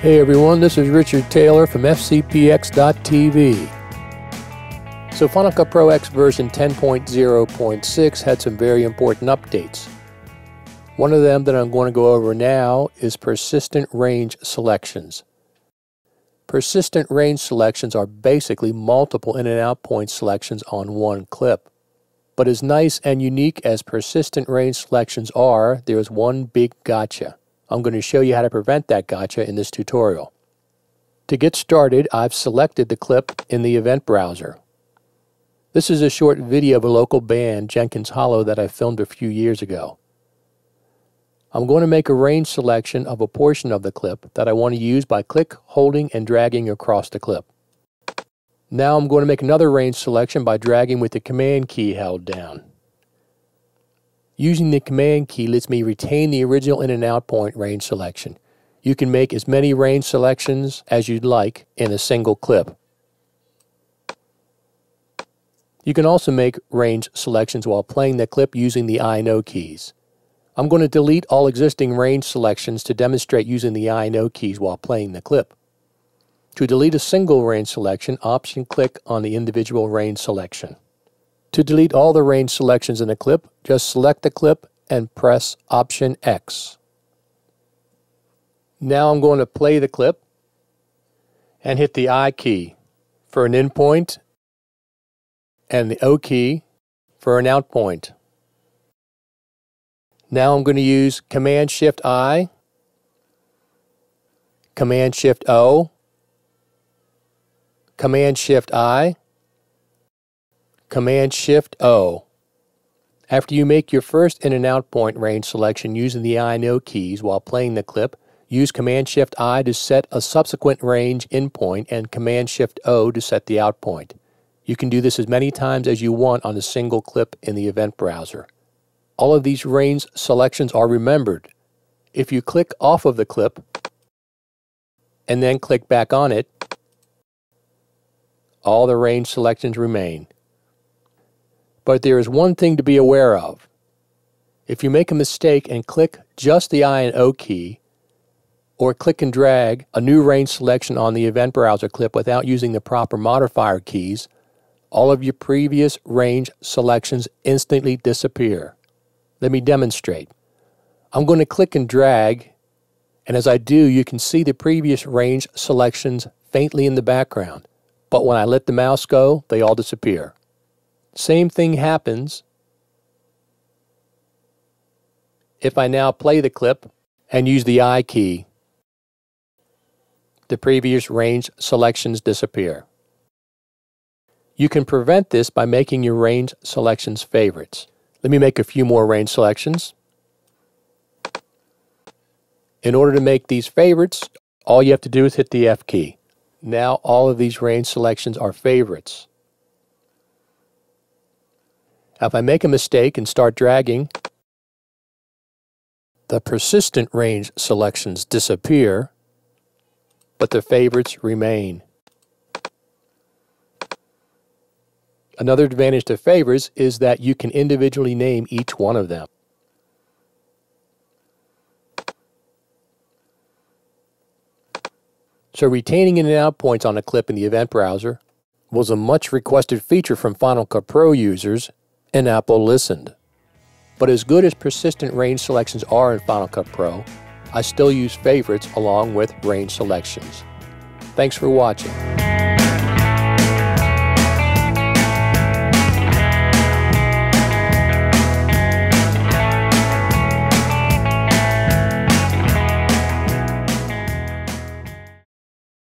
Hey everyone, this is Richard Taylor from FCPX.tv. So Cut Pro X version 10.0.6 had some very important updates. One of them that I'm going to go over now is persistent range selections. Persistent range selections are basically multiple in and out point selections on one clip. But as nice and unique as persistent range selections are, there is one big gotcha. I'm going to show you how to prevent that gotcha in this tutorial. To get started, I've selected the clip in the event browser. This is a short video of a local band, Jenkins Hollow, that I filmed a few years ago. I'm going to make a range selection of a portion of the clip that I want to use by click, holding, and dragging across the clip. Now I'm going to make another range selection by dragging with the Command key held down. Using the Command key lets me retain the original in and out point range selection. You can make as many range selections as you'd like in a single clip. You can also make range selections while playing the clip using the I O keys. I'm going to delete all existing range selections to demonstrate using the I O keys while playing the clip. To delete a single range selection, Option click on the individual range selection. To delete all the range selections in a clip, just select the clip and press Option X. Now I'm going to play the clip and hit the I key for an in point and the O key for an out point. Now I'm going to use Command Shift I, Command Shift O, Command Shift I, Command Shift O. After you make your first in and out point range selection using the I O keys while playing the clip, use Command Shift I to set a subsequent range in point and Command Shift O to set the out point. You can do this as many times as you want on a single clip in the event browser. All of these range selections are remembered. If you click off of the clip and then click back on it, all the range selections remain. But there is one thing to be aware of. If you make a mistake and click just the I and O key, or click and drag a new range selection on the event browser clip without using the proper modifier keys, all of your previous range selections instantly disappear. Let me demonstrate. I'm going to click and drag, and as I do, you can see the previous range selections faintly in the background but when I let the mouse go, they all disappear. Same thing happens if I now play the clip and use the I key. The previous range selections disappear. You can prevent this by making your range selections favorites. Let me make a few more range selections. In order to make these favorites, all you have to do is hit the F key. Now all of these range selections are favorites. If I make a mistake and start dragging, the persistent range selections disappear, but the favorites remain. Another advantage to favorites is that you can individually name each one of them. So retaining in and out points on a clip in the event browser was a much requested feature from Final Cut Pro users, and Apple listened. But as good as persistent range selections are in Final Cut Pro, I still use favorites along with range selections. Thanks for watching.